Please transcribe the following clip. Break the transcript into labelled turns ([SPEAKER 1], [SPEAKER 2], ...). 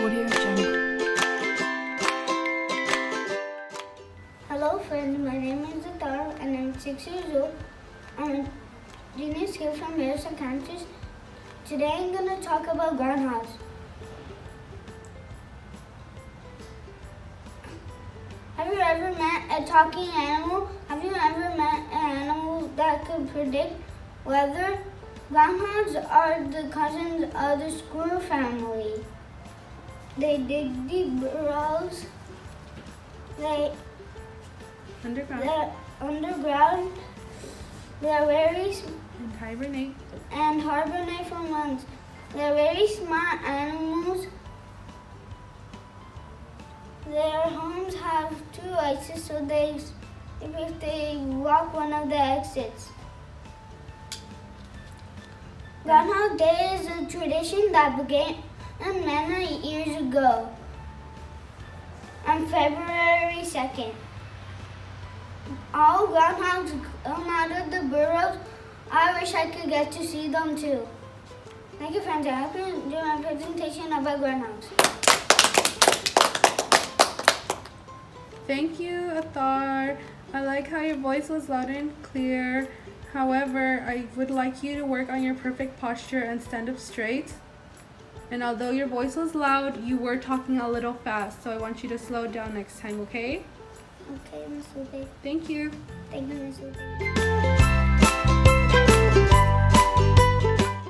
[SPEAKER 1] Audio Jungle.
[SPEAKER 2] Hello friends, my name is Atharv and I'm 6 years old. I'm genius here from Berryessa campus. Today I'm going to talk about groundhogs. Have you ever met a talking animal? Have you ever met an animal that could predict weather? Groundhogs are the cousins of the squirrel family. They dig deep burrows. They
[SPEAKER 3] Underground
[SPEAKER 2] they're underground. They're very
[SPEAKER 3] and hibernate.
[SPEAKER 2] and hibernate for months. They're very smart animals. Their homes have two exits, so they if they walk one of the exits. Groundhog Day is a tradition that began many years ago on February 2nd. All groundhogs come out of the burrows. I wish I could get to see them too. Thank you, friends. I hope you enjoy my presentation about groundhogs.
[SPEAKER 3] Thank you, Atharv. I like how your voice was loud and clear. However, I would like you to work on your perfect posture and stand up straight. And although your voice was loud, you were talking a little fast, so I want you to slow down next time, okay?
[SPEAKER 2] Okay, Miss Lupe.
[SPEAKER 3] Thank you.
[SPEAKER 2] Thank you, Miss Lupe.